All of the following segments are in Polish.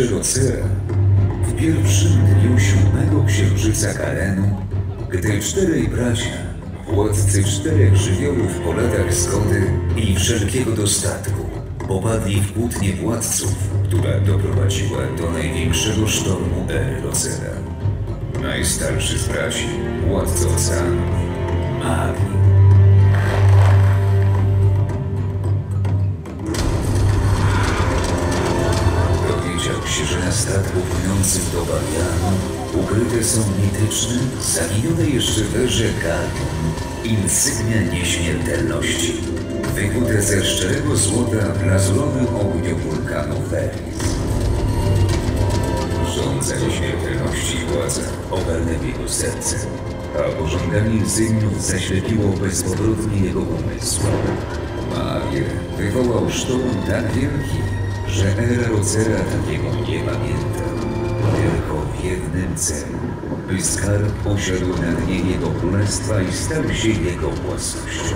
Erze Rocera w pierwszym dniu siódmego księżyca Karenu, gdy czterej bracia, władcy czterech żywiołów po latach zgody i wszelkiego dostatku, popadli w kłótnię władców, która doprowadziła do największego sztormu ery Rocera. Najstarszy z braci, władca oceanu, magii. Płynącym do Barianu ukryte są mityczne, zaginione jeszcze w erze Galion, insygnia nieśmiertelności, wykute ze szczerego złota w lazurowym ogniu wulkanu Veris. Rządza nieśmiertelności władza ogarnęły jego serce, a pożądanie insygniów zaślepiło bezpowrotnie jego umysł. Magier wywołał sztorm tak wielki, że era Rocera takiego nie pamięta. Tylko w jednym celu, by skarb posiadł na dnie jego królestwa i stał się jego własnością.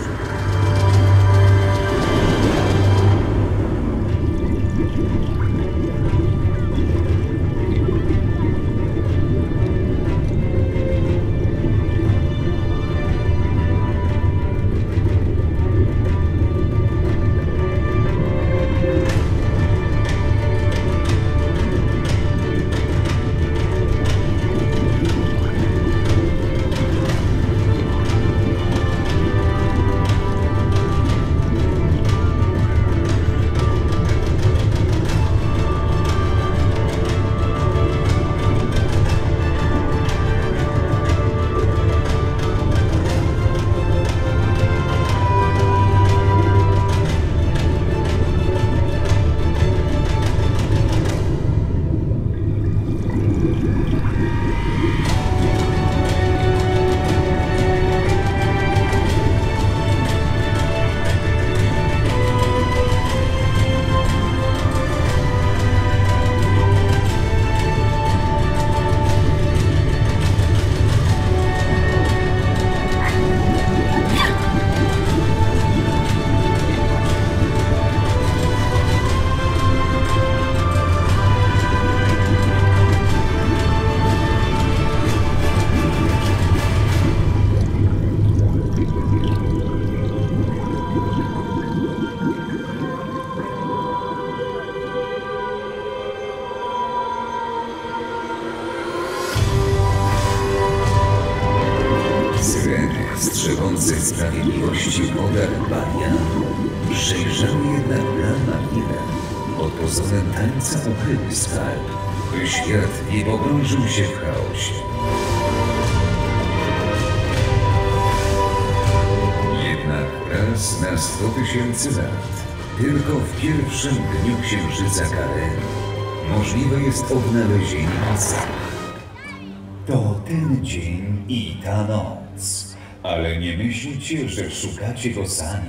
Podar Barian przejrzały jednak plan Magniera pod pozorem tańca skarb, by świat nie pogrążył się w chaosie. Jednak raz na sto tysięcy lat, tylko w pierwszym dniu księżyca Karen, możliwe jest odnalezienie Masa. To ten dzień i ta noc. Ale nie myślcie, że szukacie go sami.